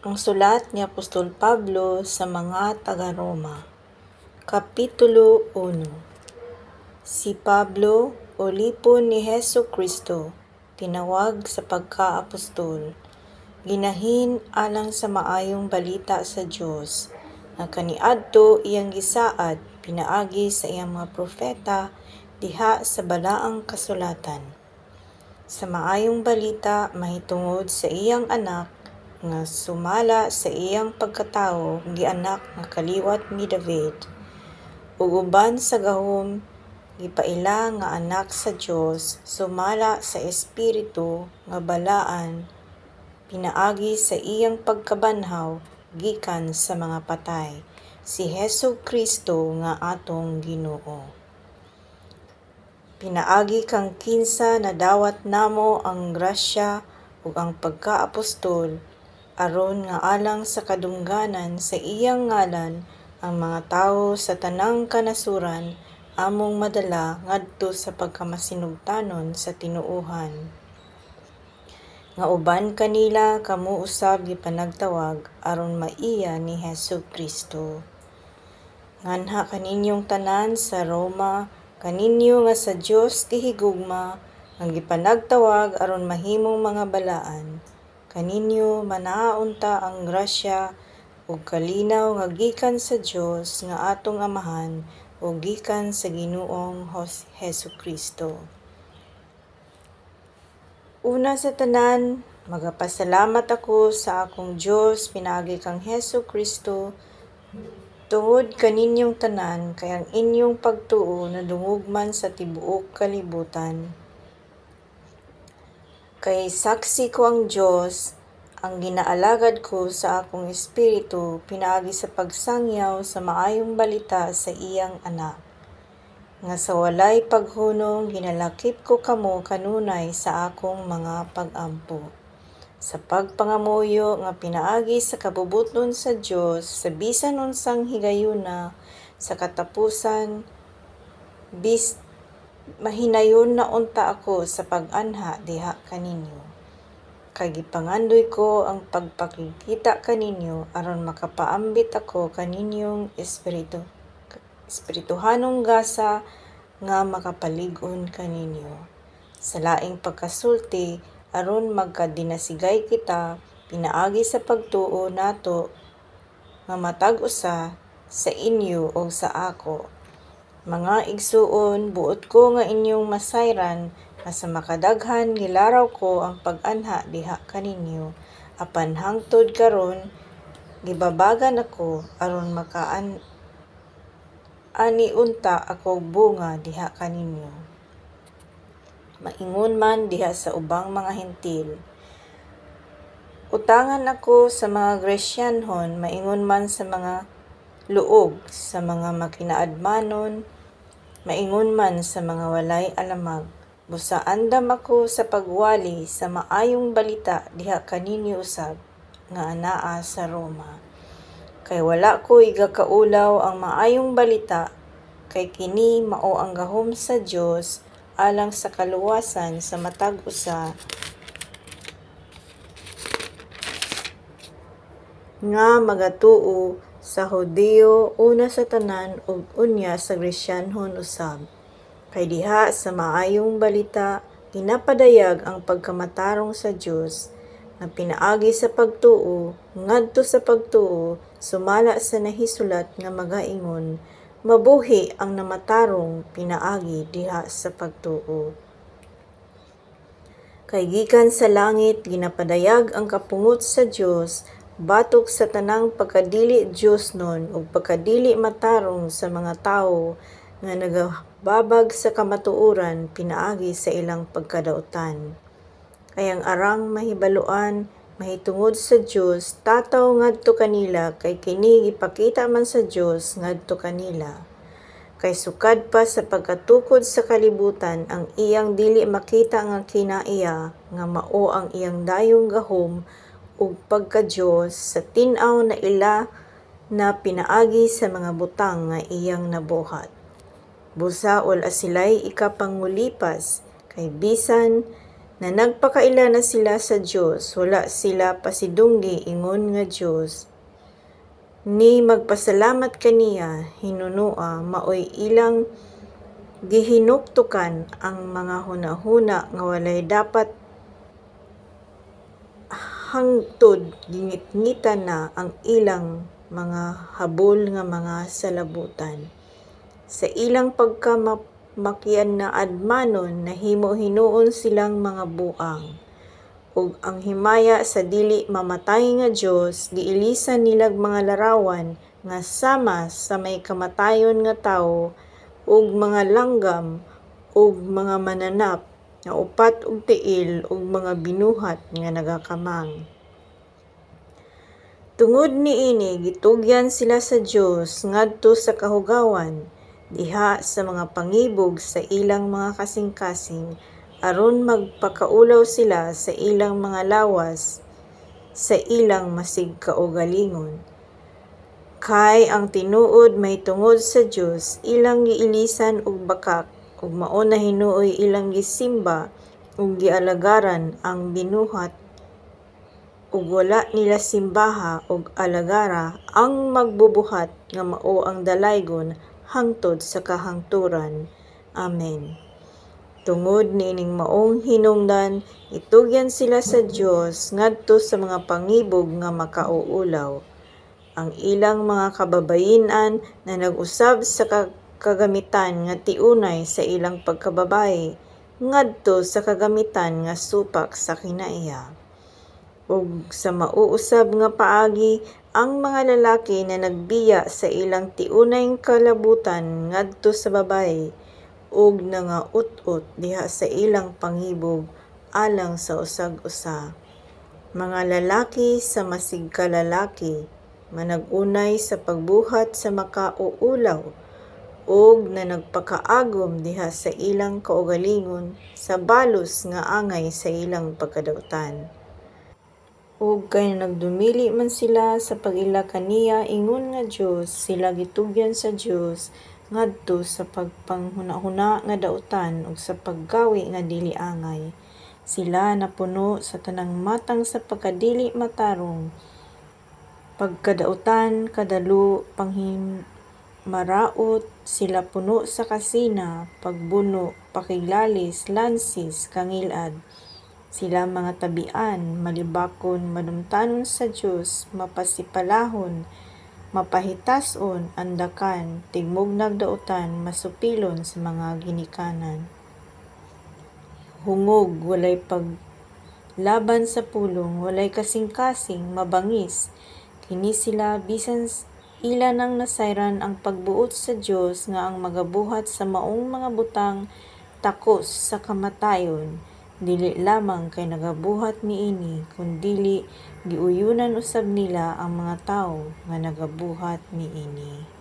Ang sulat ni Apostol Pablo sa mga taga-Roma, Kapitulo 1 Si Pablo, o lipon ni Heso Kristo, tinawag sa pagka-apostol, ginahin alang sa maayong balita sa Dios nga kaniadto iyang gisaad pinaagi sa iyang mga propeta diha sa balaang kasulatan. Sa maayong balita mahitungod sa iyang anak nga sumala sa iyang pagkatawo gianak nga kaliwat ni David. Ug uban sa gahom gipaila nga anak sa Dios sumala sa espiritu nga balaan pinaagi sa iyang pagkabanhaw gikan sa mga patay si Hesu Kristo nga atong Ginoo. Pinaagi kang kinsa nadawat namo ang grasya ug ang pagkaapostol aron nga alang sa kadungganan sa iyang ngalan ang mga tawo sa tanang kanasuran among madala ngadto sa pagkamasinugtanon sa tinuohan nga uban kanila kamo usab gipanagtawag aron maiya ni Hesu Kristo. Nganha kaninyong tanan sa Roma kaninyo nga sa Dios tihigugma nga gipanagtawag aron mahimong mga balaan kaninyo manaunta ang grasya ug kalinaw nga gikan sa Dios nga atong Amahan ug gikan sa Ginoong Hesu Kristo. Una sa tanan, magapasalamat ako sa akong Dios pinaagi kang Hesu Kristo tungod kaninyong tanan kay ang inyong pagtuo nadungogman sa tibuok kalibutan Kay saksi ko ang Diyos, ang ginaalagad ko sa akong espiritu pinaagi sa pagsangyaw sa maayong balita sa iyang anak. Nga sa walay paghunong ginalakip ko kamo kanunay sa akong mga pag-ampo. Sa pagpangamuyo nga pinaagi sa kabubutnon sa Dios sa bisan unsang higayuna sa katapusan bis mahinayon na unta ako sa pag-anha diha kaninyo. Kay gipangandoy ko ang pagpakikita kaninyo aron makapaambit ako kaninyong espiritu espirituhanong gasa nga makapalig-on kaninyo. Sa laing pagkasulti aron magkadinasigay kita pinaagi sa pagtuo nato nga matag usa sa inyo o sa ako mga igsuon, buot ko nga inyong masayran nga sa makadaghan gilaraw ko ang pag-anha diha kaninyo. Apan hangtod karon gibabagan ako aron makaan ani unta ako bunga diha kaninyo. Maingon man diha sa ubang mga hentil. Utangan ako sa mga Gresyanhon, maingon man sa mga luog sa mga makinaadmanon, maingon man sa mga walay alamag. Busa andam ako sa pagwali sa maayong balita diha kaninyo usab nga anaa sa Roma. Kay wala ko igakaulaw ang maayong balita kay kini mao ang gahom sa Dios alang sa kaluwasan sa matag usa nga magatuo sa Hudiyo una sa tanan ug unya sa Gresyanhon usab. Kay diha sa maayong balita ginapadayag ang pagkamatarong sa Dios nga pinaagi sa pagtuo ngadto sa pagtuo sumala sa nahisulat nga magaingon mabuhi ang namatarong pinaagi diha sa pagtuo. Kay gikan sa langit ginapadayag ang kapungot sa Dios batok sa tanang pagkadili Dios nun ug pagkadili matarong sa mga tawo nga nagababag sa kamatuoran pinaagi sa ilang pagkadautan. Kay ang arang mahibaluan mahitungod sa Dios tataw ngadto kanila kay kini gipakita man sa Dios ngadto kanila. Kay sukad pa sa pagkatukod sa kalibutan ang iyang dili makita nga kinaiya nga mao ang iyang dayong gahom ug pagka-Dios sa tin-aw na ila na pinaagi sa mga butang nga iyang nabuhat. Busa ol asilay ikapangulipas kay bisan na nagpakaila na sila sa Dios wala sila pasidunggi ingon nga Dios ni magpasalamat kaniya hinunua maoy ilang gihinuktukan ang mga hunahuna nga walay dapat hangtod gingitngitan na ang ilang mga habol nga mga salabutan. Sa ilang pagkamakian na admanon nahimo hinuon silang mga buang. Ug ang himaya sa dili mamatay nga Dios giilisan nilag mga larawan nga sama sa may kamatayon nga tawo ug mga langgam ug mga mananap nga upat og tiil ug mga binuhat nga nagakamang Tungod niini gitugyan sila sa Dios ngadto sa kahugawan diha sa mga pangibog sa ilang mga kasing-kasing aron magpakaulaw sila sa ilang mga lawas sa ilang masig kaugalingon. Kay ang tinuod may tungod sa Dios ilang giilisan og bakak ug mao na hinuoy ilang gisimba ug gialagaran ang binuhat ug wala nila simbaha ug alagara ang magbubuhat nga mao ang dalaygon hangtod sa kahangturan. Amen. Tungod niining maong hinungdan, itugyan sila sa Dios ngadto sa mga pangibog nga makauulaw. Ang ilang mga kababayinan na nag-usab sa kagamitan nga tiunay sa ilang pagkababaye ngadto sa kagamitan nga supak sa kinaiya. Ug sa mauusab nga paagi ang mga lalaki na nagbiya sa ilang tiunay kalabutan ngadto sa babaye ug nangaut-ut diha sa ilang pangibog alang sa usag-usa. Mga lalaki sa masig kalalaki manag-unay sa pagbuhat sa makauulaw ug na nagpakaagom diha sa ilang kaugalingon sa balos nga angay sa ilang pagkadautan. Ug kay nagdumili man sila sa pagila kaniya ingon nga Dios sila gitugyan sa Dios ngadto sa pagpanghuna-huna nga dautan ug sa paggawi nga dili angay. Sila napuno sa tanang matang sa pagkadili matarong pagkadautan kadalo panghim maraot sila puno sa kasina pagbuno pakilalis lansis kangilad sila mga tabian, malibakon, manumtanon sa Dios, mapasipalahon, mapahitason, andakan, tigmog nagdautan, masupilon sa mga ginikanan. Hungog, walay paglaban sa pulong, walay kasing-kasing, mabangis. Kini sila bisan ila nang nasayran ang pagbuot sa Dios nga ang magabuhat sa maong mga butang takos sa kamatayon. Dili lamang kay nagabuhat niini kundili giuyunan usab nila ang mga tawo nga nagabuhat niini